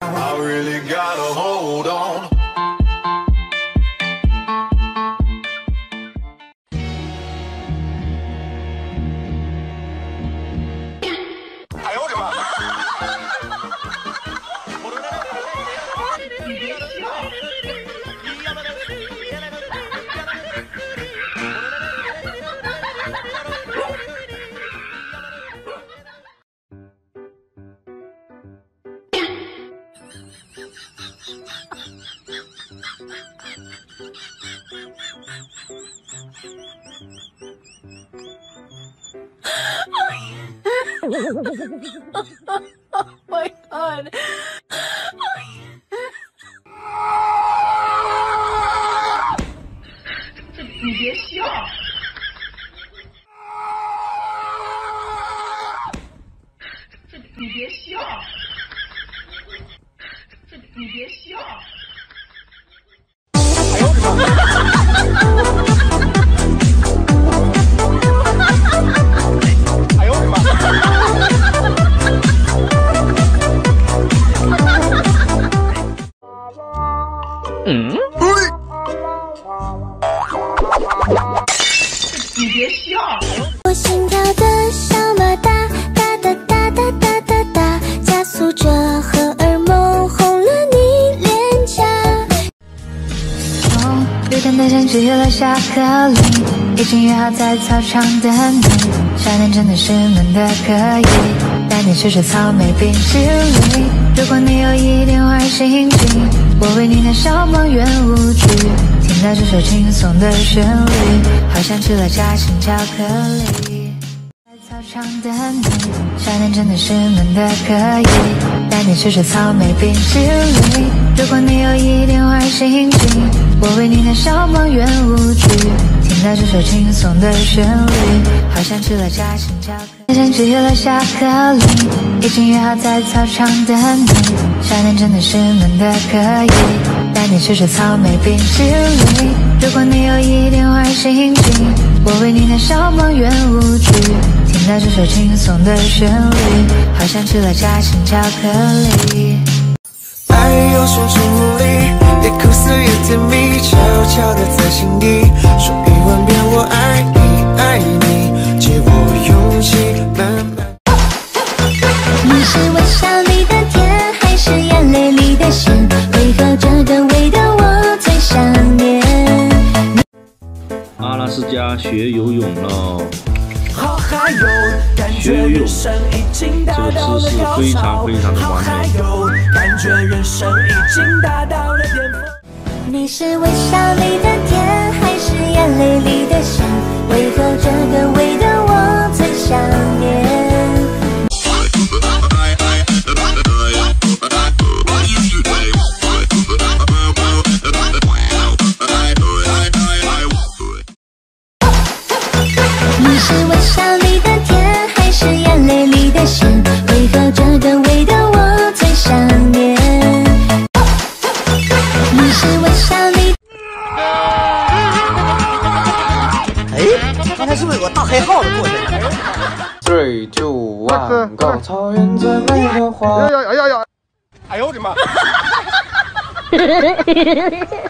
I really gotta hold on. 哈哈哈！Oh my god！这你别笑！这你别笑！这你别笑！你别笑。我心跳的小马达哒哒哒哒哒哒哒，加速着荷尔蒙红了你脸颊。哦，绿灯的天气了下课铃，已经约好在操场等你。夏天真的是闷的可以，带你吃吃草莓冰淇淋。如果你有一点坏心情，我为你弹小梦圆舞曲。听到这首轻松的旋律，好像吃了夹心巧克力。在操场等你，夏天真的是闷的可以，带你吃吃草莓冰淇淋。如果你有一点坏心情，我为你弹小梦圆舞曲。听到这首轻松的旋律，好像吃了夹心巧克力。天气了下课铃，已经约好在操场等你。夏天真的是闷的可以。带你去吃草莓冰淇淋。如果你有一点坏心情，我为你弹小梦圆舞曲。听到这首轻松的旋律，好像吃了夹心巧克力。爱有双重魔力，也苦涩越甜蜜，悄悄的在心底学游泳了，学游泳这个姿势非常非常的完美。你是微笑里的甜，黑耗子过去？Three, two, one, go！草原最美的花。哎呀呀呀呀！哎呦我的妈！